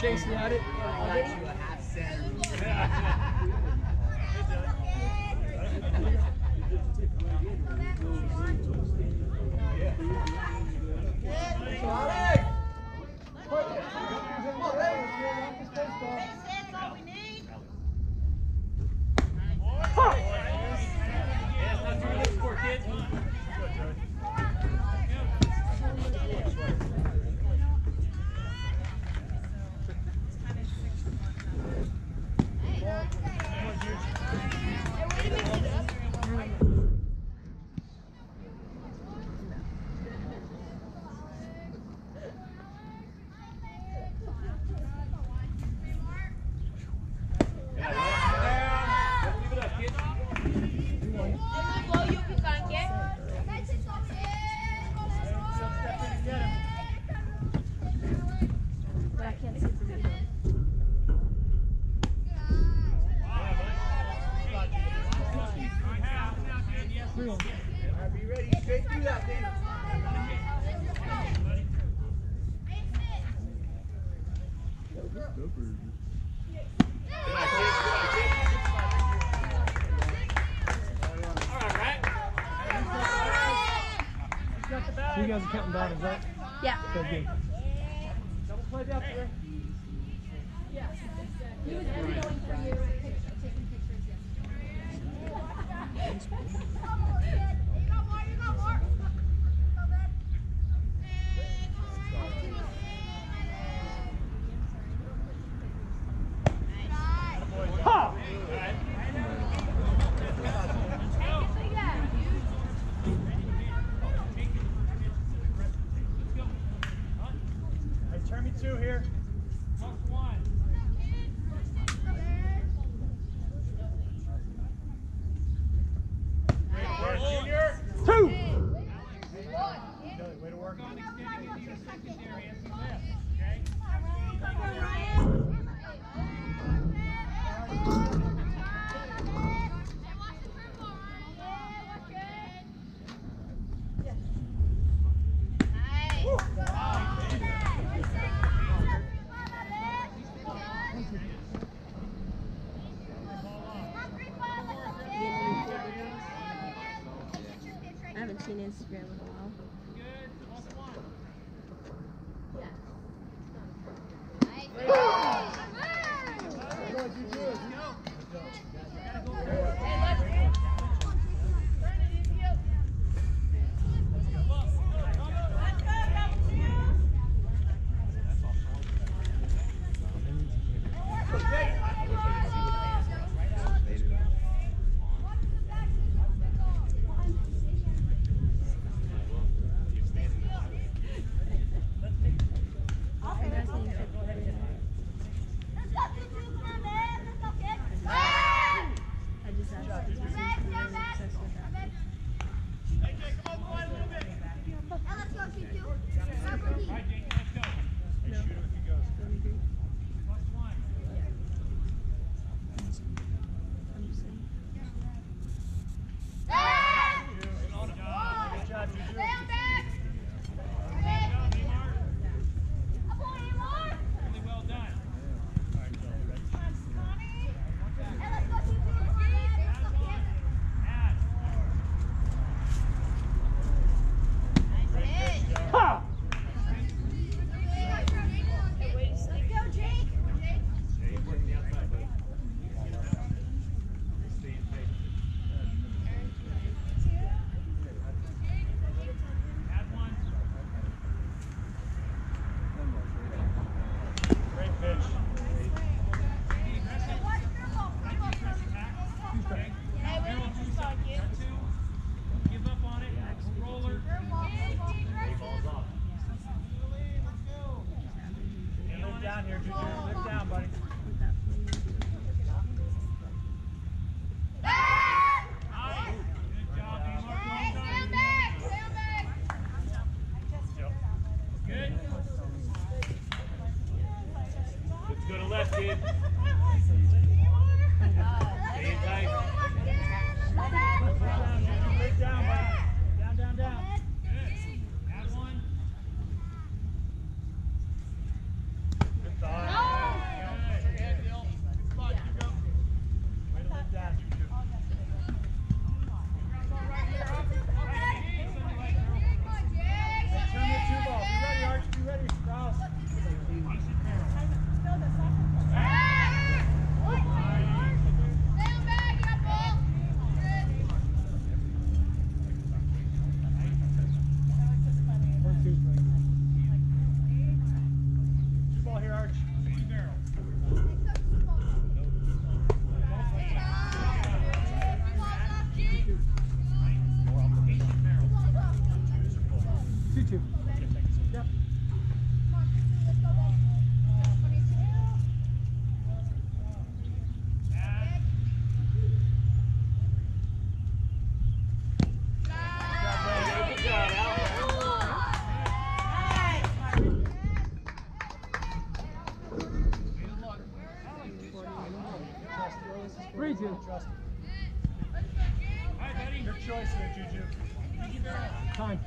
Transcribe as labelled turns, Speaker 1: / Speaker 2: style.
Speaker 1: Chasing at it. Be ready, straight through that, Dana.
Speaker 2: Good night, kids. Good night, kids. All right, right?
Speaker 1: So you guys are counting down, is that?
Speaker 3: Yeah.
Speaker 1: Okay, good.
Speaker 4: Double play up there.
Speaker 3: He seen Instagram in a while.
Speaker 4: Two. Yep.
Speaker 2: Good job, Al.
Speaker 1: Three, two.
Speaker 4: Good choice there, Juju.
Speaker 1: Time.